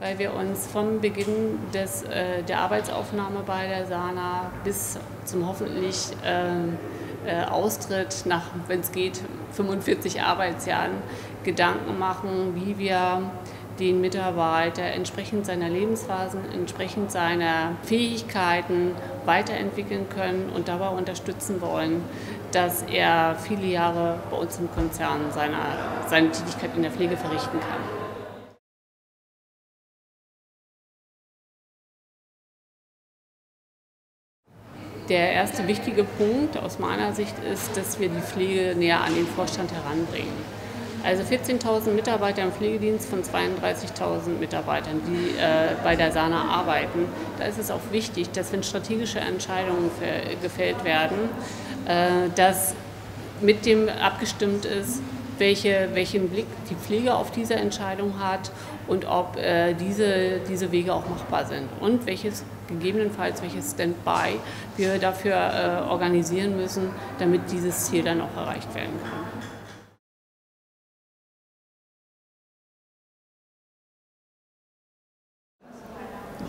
weil wir uns vom Beginn des, äh, der Arbeitsaufnahme bei der SANA bis zum hoffentlich äh, äh, Austritt nach, wenn es geht, 45 Arbeitsjahren Gedanken machen, wie wir den Mitarbeiter entsprechend seiner Lebensphasen, entsprechend seiner Fähigkeiten weiterentwickeln können und dabei unterstützen wollen, dass er viele Jahre bei uns im Konzern seiner, seine Tätigkeit in der Pflege verrichten kann. Der erste wichtige Punkt aus meiner Sicht ist, dass wir die Pflege näher an den Vorstand heranbringen. Also 14.000 Mitarbeiter im Pflegedienst von 32.000 Mitarbeitern, die äh, bei der SANA arbeiten. Da ist es auch wichtig, dass wenn strategische Entscheidungen gefällt werden, äh, dass mit dem abgestimmt ist, welche, welchen Blick die Pflege auf diese Entscheidung hat und ob äh, diese, diese Wege auch machbar sind und welches gegebenenfalls welches Standby wir dafür äh, organisieren müssen, damit dieses Ziel dann auch erreicht werden kann.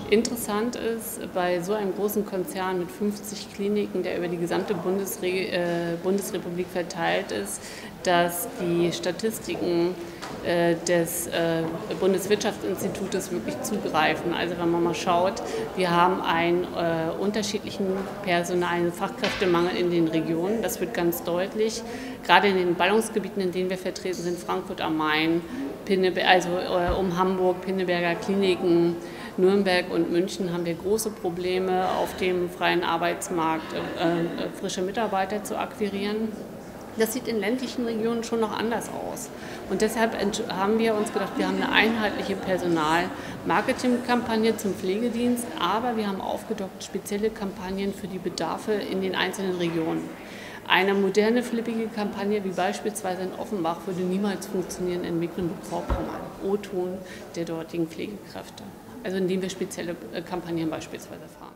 Interessant ist, bei so einem großen Konzern mit 50 Kliniken, der über die gesamte Bundesre äh, Bundesrepublik verteilt ist, dass die Statistiken äh, des äh, Bundeswirtschaftsinstitutes wirklich zugreifen. Also wenn man mal schaut, wir haben einen äh, unterschiedlichen personalen Fachkräftemangel in den Regionen. Das wird ganz deutlich. Gerade in den Ballungsgebieten, in denen wir vertreten sind, Frankfurt am Main, Pinneberg, also äh, um Hamburg, Pinneberger Kliniken, Nürnberg und München haben wir große Probleme, auf dem freien Arbeitsmarkt äh, äh, frische Mitarbeiter zu akquirieren. Das sieht in ländlichen Regionen schon noch anders aus. Und deshalb haben wir uns gedacht, wir haben eine einheitliche Personal-Marketing-Kampagne zum Pflegedienst, aber wir haben aufgedockt spezielle Kampagnen für die Bedarfe in den einzelnen Regionen. Eine moderne, flippige Kampagne wie beispielsweise in Offenbach würde niemals funktionieren in Mecklenburg-Vorpommern. O-Ton der dortigen Pflegekräfte also indem wir spezielle äh, Kampagnen beispielsweise fahren.